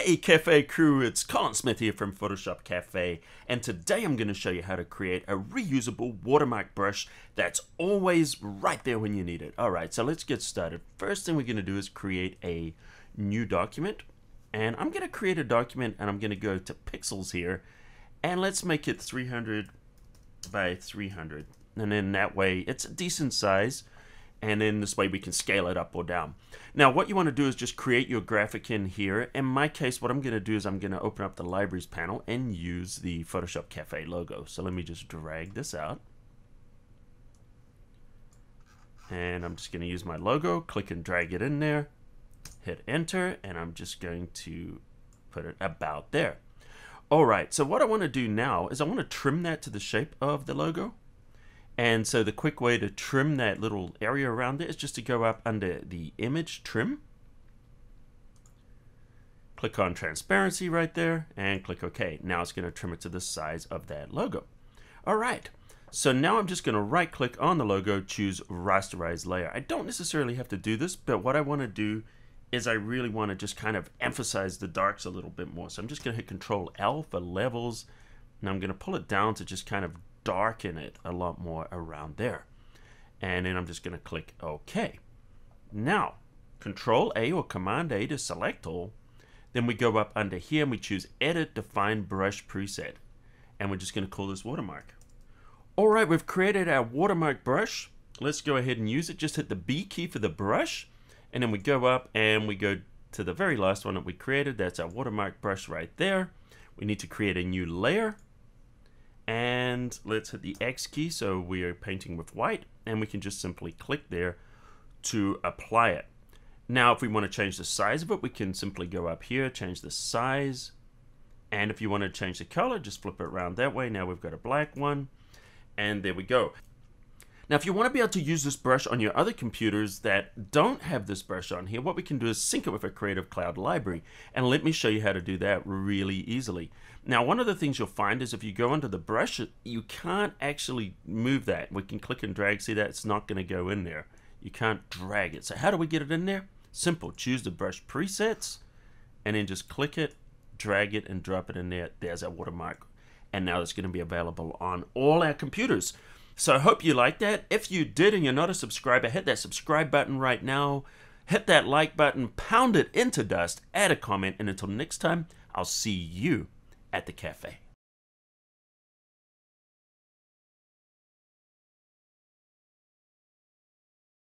Hey Cafe crew, it's Colin Smith here from Photoshop Cafe and today I'm going to show you how to create a reusable watermark brush that's always right there when you need it. Alright, so let's get started. First thing we're going to do is create a new document and I'm going to create a document and I'm going to go to pixels here and let's make it 300 by 300 and then that way it's a decent size and then this way we can scale it up or down. Now what you want to do is just create your graphic in here. In my case what I'm going to do is I'm going to open up the libraries panel and use the Photoshop Cafe logo. So let me just drag this out. And I'm just going to use my logo, click and drag it in there, hit enter, and I'm just going to put it about there. Alright, so what I want to do now is I want to trim that to the shape of the logo. And so the quick way to trim that little area around it is just to go up under the image trim. Click on transparency right there and click OK. Now it's going to trim it to the size of that logo. All right. So now I'm just going to right click on the logo, choose rasterize layer. I don't necessarily have to do this, but what I want to do is I really want to just kind of emphasize the darks a little bit more. So I'm just going to hit Control L for levels. and I'm going to pull it down to just kind of darken it a lot more around there. And then I'm just going to click OK. Now, Control A or Command A to select all. Then we go up under here and we choose Edit Define Brush Preset. And we're just going to call this watermark. All right, we've created our watermark brush. Let's go ahead and use it. Just hit the B key for the brush. And then we go up and we go to the very last one that we created. That's our watermark brush right there. We need to create a new layer and let's hit the X key so we are painting with white and we can just simply click there to apply it. Now if we want to change the size of it we can simply go up here change the size and if you want to change the color just flip it around that way now we've got a black one and there we go. Now, if you want to be able to use this brush on your other computers that don't have this brush on here, what we can do is sync it with a Creative Cloud library. And let me show you how to do that really easily. Now, one of the things you'll find is if you go under the brush, you can't actually move that. We can click and drag. See that? It's not going to go in there. You can't drag it. So how do we get it in there? Simple. Choose the brush presets and then just click it, drag it, and drop it in there. There's our watermark. And now it's going to be available on all our computers. So I hope you liked that. If you did and you're not a subscriber, hit that subscribe button right now. Hit that like button, pound it into dust, add a comment, and until next time, I'll see you at the cafe.